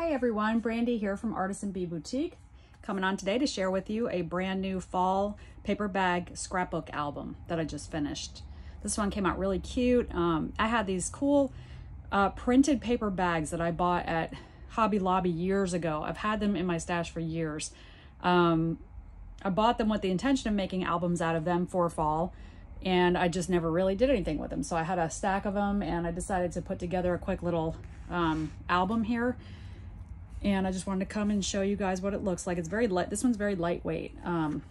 Hi everyone, Brandy here from Artisan B Boutique. Coming on today to share with you a brand new fall paper bag scrapbook album that I just finished. This one came out really cute. Um, I had these cool uh, printed paper bags that I bought at Hobby Lobby years ago. I've had them in my stash for years. Um, I bought them with the intention of making albums out of them for fall and I just never really did anything with them. So I had a stack of them and I decided to put together a quick little um, album here and I just wanted to come and show you guys what it looks like. It's very light. This one's very lightweight. Um,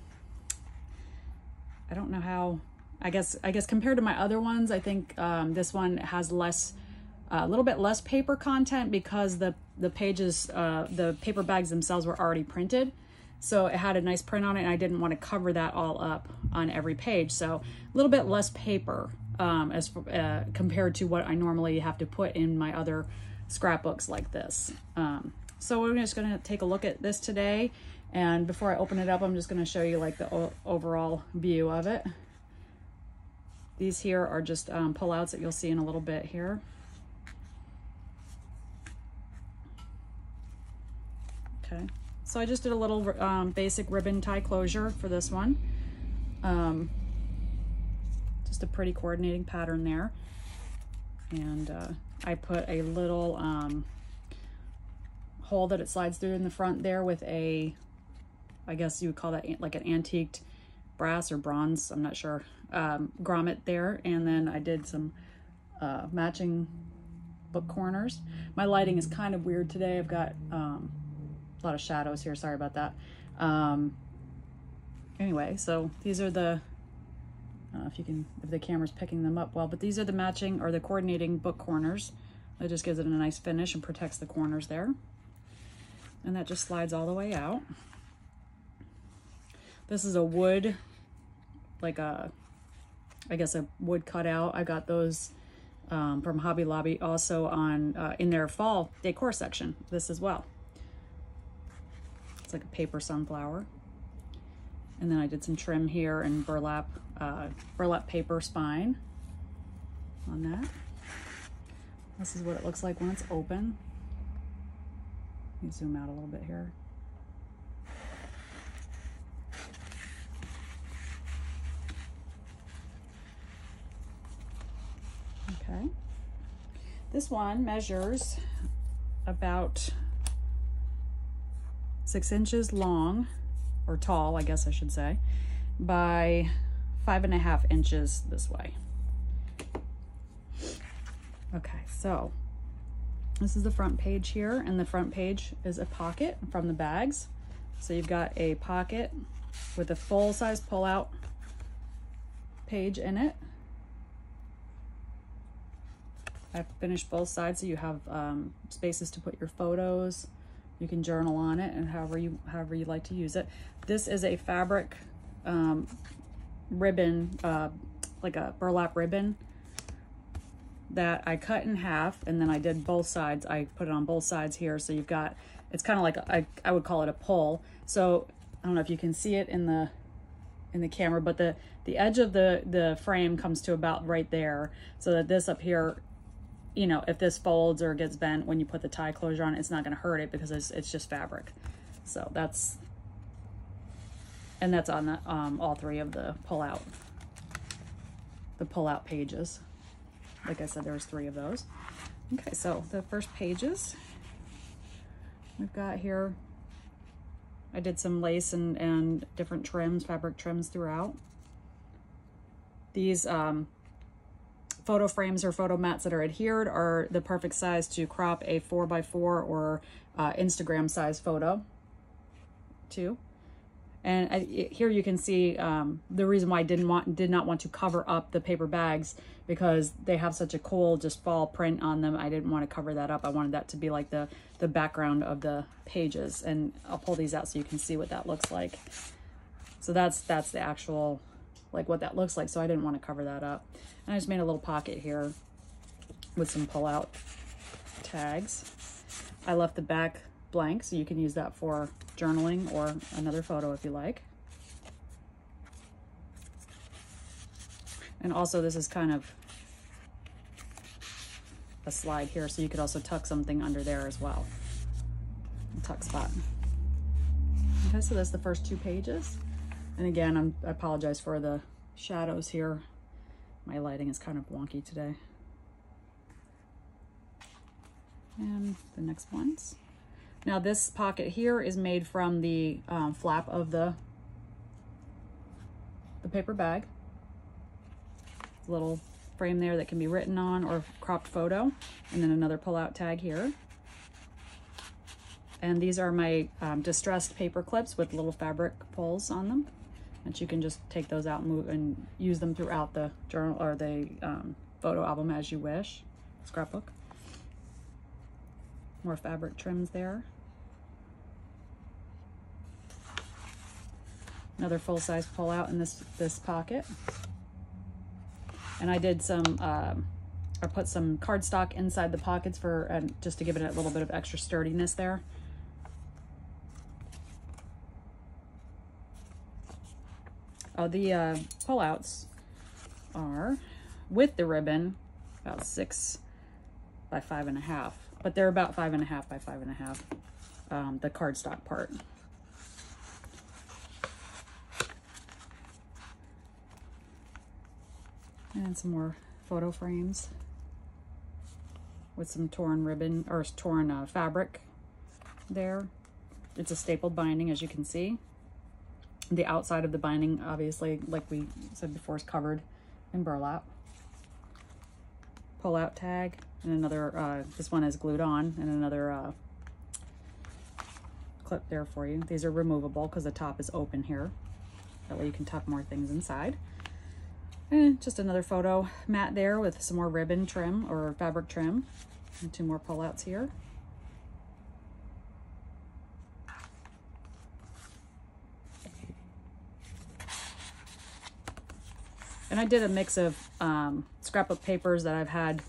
I don't know how, I guess, I guess compared to my other ones, I think um, this one has less, a uh, little bit less paper content because the, the pages, uh, the paper bags themselves were already printed. So it had a nice print on it and I didn't want to cover that all up on every page. So a little bit less paper um, as uh, compared to what I normally have to put in my other scrapbooks like this. Um, so we're just gonna take a look at this today. And before I open it up, I'm just gonna show you like the overall view of it. These here are just um, pullouts that you'll see in a little bit here. Okay, so I just did a little um, basic ribbon tie closure for this one. Um, just a pretty coordinating pattern there. And uh, I put a little um, hole that it slides through in the front there with a, I guess you would call that like an antiqued brass or bronze, I'm not sure, um, grommet there. And then I did some uh, matching book corners. My lighting is kind of weird today. I've got um, a lot of shadows here. Sorry about that. Um, anyway, so these are the, if you can, if the camera's picking them up well, but these are the matching or the coordinating book corners. That just gives it a nice finish and protects the corners there and that just slides all the way out. This is a wood, like a, I guess a wood cutout. I got those um, from Hobby Lobby also on uh, in their fall decor section, this as well. It's like a paper sunflower. And then I did some trim here and burlap, uh, burlap paper spine on that. This is what it looks like when it's open. Let me zoom out a little bit here. Okay. This one measures about six inches long, or tall, I guess I should say, by five and a half inches this way. Okay, so this is the front page here, and the front page is a pocket from the bags. So you've got a pocket with a full-size pull-out page in it. I've finished both sides so you have um, spaces to put your photos. You can journal on it and however you however you like to use it. This is a fabric um, ribbon, uh, like a burlap ribbon that I cut in half and then I did both sides. I put it on both sides here. So you've got, it's kind of like, a, I, I would call it a pull. So I don't know if you can see it in the, in the camera, but the, the edge of the, the frame comes to about right there. So that this up here, you know, if this folds or gets bent when you put the tie closure on, it's not going to hurt it because it's, it's just fabric. So that's, and that's on the, um, all three of the pull out, the pull out pages. Like I said, there's three of those. Okay, so the first pages, we've got here, I did some lace and, and different trims, fabric trims throughout. These um, photo frames or photo mats that are adhered are the perfect size to crop a 4x4 or uh, Instagram size photo too. And I, here you can see um, the reason why I didn't want, did not want to cover up the paper bags because they have such a cool just fall print on them. I didn't want to cover that up. I wanted that to be like the, the background of the pages. And I'll pull these out so you can see what that looks like. So that's, that's the actual, like what that looks like. So I didn't want to cover that up. And I just made a little pocket here with some pull out tags. I left the back blank, so you can use that for journaling or another photo if you like. And also this is kind of a slide here, so you could also tuck something under there as well. tuck spot. Okay, so that's the first two pages. And again, I'm, I apologize for the shadows here. My lighting is kind of wonky today. And the next ones. Now this pocket here is made from the um, flap of the, the paper bag. Little frame there that can be written on or cropped photo. And then another pull-out tag here. And these are my um, distressed paper clips with little fabric pulls on them. And you can just take those out and move and use them throughout the journal or the um, photo album as you wish. Scrapbook. More fabric trims there. Another full-size pull-out in this, this pocket. And I did some, um, I put some cardstock inside the pockets for, uh, just to give it a little bit of extra sturdiness there. Oh, the uh, pullouts are, with the ribbon, about six by five and a half. But they're about five and a half by five and a half, um, the cardstock part. And some more photo frames with some torn ribbon or torn uh, fabric there. It's a stapled binding, as you can see. The outside of the binding, obviously, like we said before, is covered in burlap. Pull out tag and another, uh, this one is glued on and another uh, clip there for you. These are removable because the top is open here. That way you can tuck more things inside. And just another photo mat there with some more ribbon trim or fabric trim. And two more pullouts here. And I did a mix of um, scrapbook papers that I've had.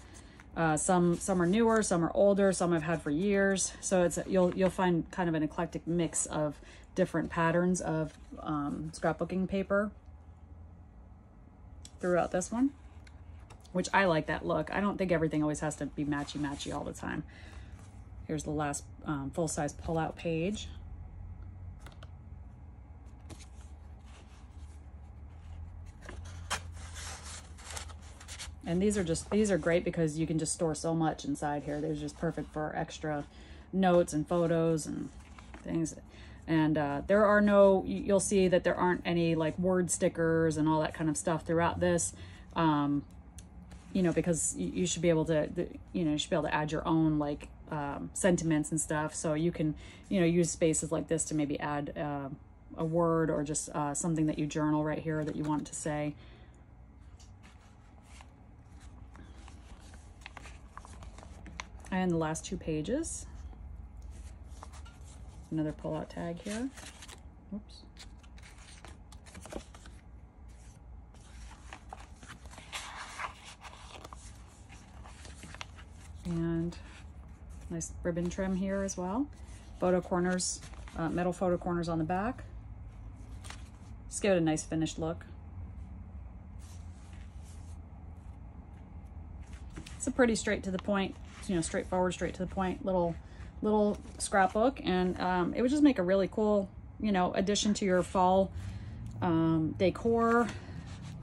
Uh, some some are newer, some are older, some I've had for years. So it's you'll you'll find kind of an eclectic mix of different patterns of um, scrapbooking paper throughout this one, which I like that look. I don't think everything always has to be matchy-matchy all the time. Here's the last um, full-size pull-out page. And these are just, these are great because you can just store so much inside here. They're just perfect for extra notes and photos and things. And uh, there are no, you'll see that there aren't any like word stickers and all that kind of stuff throughout this. Um, you know, because you should be able to, you know, you should be able to add your own like um, sentiments and stuff. So you can, you know, use spaces like this to maybe add uh, a word or just uh, something that you journal right here that you want to say. And the last two pages another pull-out tag here. Oops. And nice ribbon trim here as well. Photo corners, uh, metal photo corners on the back. Just give it a nice finished look. It's a pretty straight to the point, you know, straightforward, straight to the point little little scrapbook and um, it would just make a really cool, you know, addition to your fall um, decor.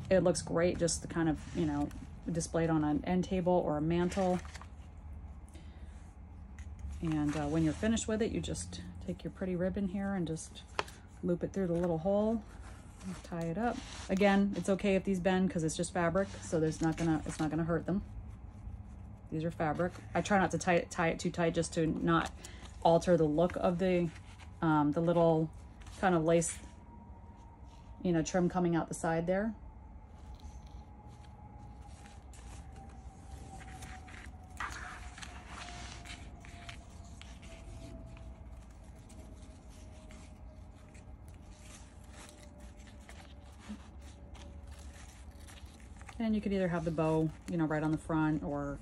It looks great just to kind of, you know, displayed on an end table or a mantle. And uh, when you're finished with it, you just take your pretty ribbon here and just loop it through the little hole, tie it up. Again, it's okay if these bend because it's just fabric, so there's not gonna, it's not gonna hurt them. These are fabric. I try not to tie it, tie it too tight just to not alter the look of the, um, the little kind of lace, you know, trim coming out the side there. And you could either have the bow, you know, right on the front or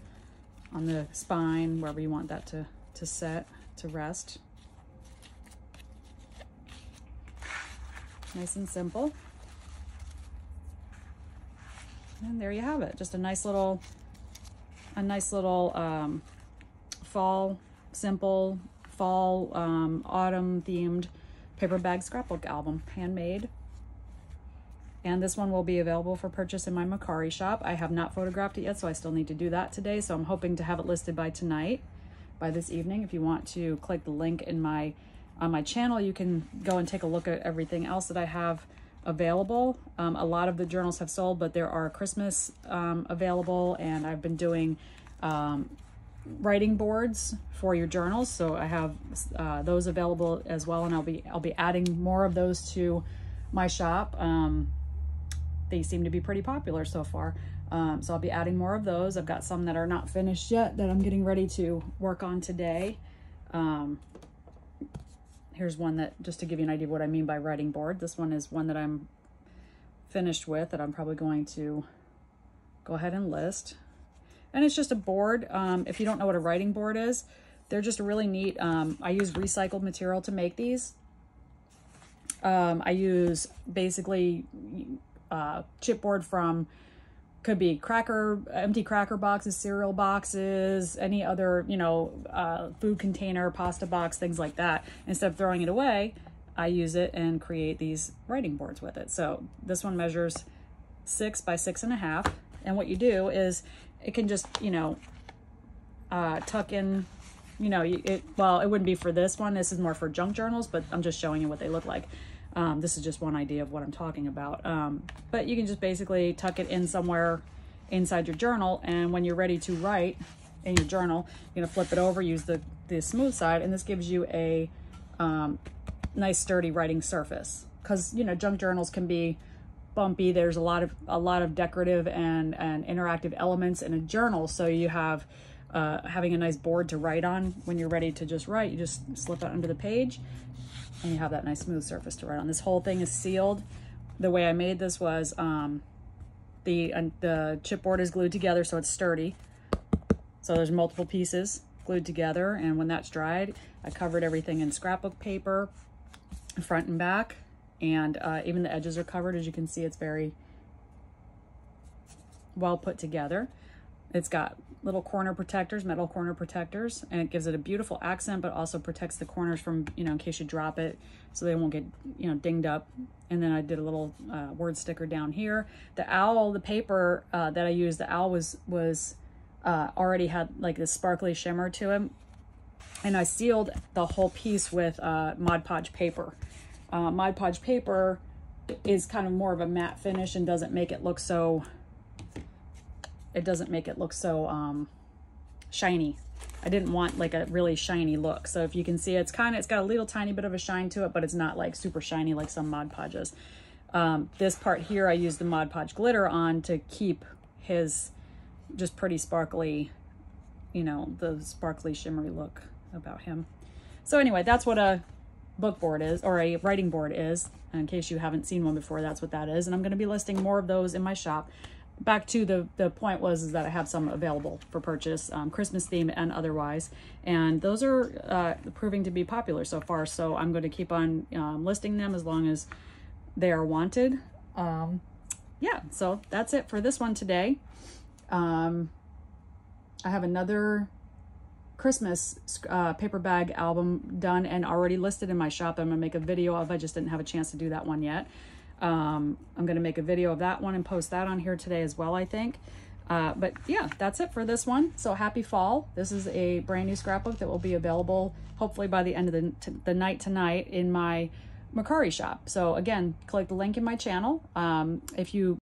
on the spine, wherever you want that to, to set, to rest. Nice and simple. And there you have it. Just a nice little, a nice little um, fall, simple fall, um, autumn themed paper bag scrapbook album, handmade. And this one will be available for purchase in my Mercari shop. I have not photographed it yet, so I still need to do that today. So I'm hoping to have it listed by tonight, by this evening. If you want to click the link in my on my channel, you can go and take a look at everything else that I have available. Um, a lot of the journals have sold, but there are Christmas um, available, and I've been doing um, writing boards for your journals. So I have uh, those available as well, and I'll be I'll be adding more of those to my shop. They seem to be pretty popular so far. Um, so I'll be adding more of those. I've got some that are not finished yet that I'm getting ready to work on today. Um, here's one that, just to give you an idea of what I mean by writing board. This one is one that I'm finished with that I'm probably going to go ahead and list. And it's just a board. Um, if you don't know what a writing board is, they're just really neat. Um, I use recycled material to make these. Um, I use basically uh, chipboard from could be cracker, empty cracker boxes, cereal boxes, any other, you know, uh, food container, pasta box, things like that. Instead of throwing it away, I use it and create these writing boards with it. So this one measures six by six and a half. And what you do is it can just, you know, uh, tuck in, you know, it, well, it wouldn't be for this one. This is more for junk journals, but I'm just showing you what they look like. Um, this is just one idea of what I'm talking about. Um, but you can just basically tuck it in somewhere inside your journal. And when you're ready to write in your journal, you're gonna flip it over, use the, the smooth side, and this gives you a um, nice sturdy writing surface. Cause you know, junk journals can be bumpy. There's a lot of a lot of decorative and, and interactive elements in a journal. So you have uh, having a nice board to write on when you're ready to just write, you just slip it under the page and you have that nice smooth surface to write on. This whole thing is sealed. The way I made this was um, the, uh, the chipboard is glued together so it's sturdy. So there's multiple pieces glued together and when that's dried, I covered everything in scrapbook paper, front and back, and uh, even the edges are covered. As you can see, it's very well put together. It's got little corner protectors, metal corner protectors, and it gives it a beautiful accent, but also protects the corners from, you know, in case you drop it, so they won't get, you know, dinged up. And then I did a little uh, word sticker down here. The owl, the paper uh, that I used, the owl was, was uh, already had like this sparkly shimmer to it. And I sealed the whole piece with uh, Mod Podge paper. Uh, Mod Podge paper is kind of more of a matte finish and doesn't make it look so it doesn't make it look so um, shiny. I didn't want like a really shiny look. So if you can see, it's kind of, it's got a little tiny bit of a shine to it, but it's not like super shiny like some Mod Podges. Um, this part here, I used the Mod Podge glitter on to keep his just pretty sparkly, you know, the sparkly shimmery look about him. So anyway, that's what a book board is, or a writing board is. In case you haven't seen one before, that's what that is. And I'm going to be listing more of those in my shop back to the the point was is that I have some available for purchase, um, Christmas theme and otherwise, and those are uh, proving to be popular so far. So I'm going to keep on um, listing them as long as they are wanted. Um, yeah, so that's it for this one today. Um, I have another Christmas uh, paper bag album done and already listed in my shop. I'm gonna make a video of. I just didn't have a chance to do that one yet. Um, I'm going to make a video of that one and post that on here today as well, I think. Uh, but yeah, that's it for this one. So happy fall. This is a brand new scrapbook that will be available hopefully by the end of the, the night tonight in my Mercari shop. So again, click the link in my channel. Um, if you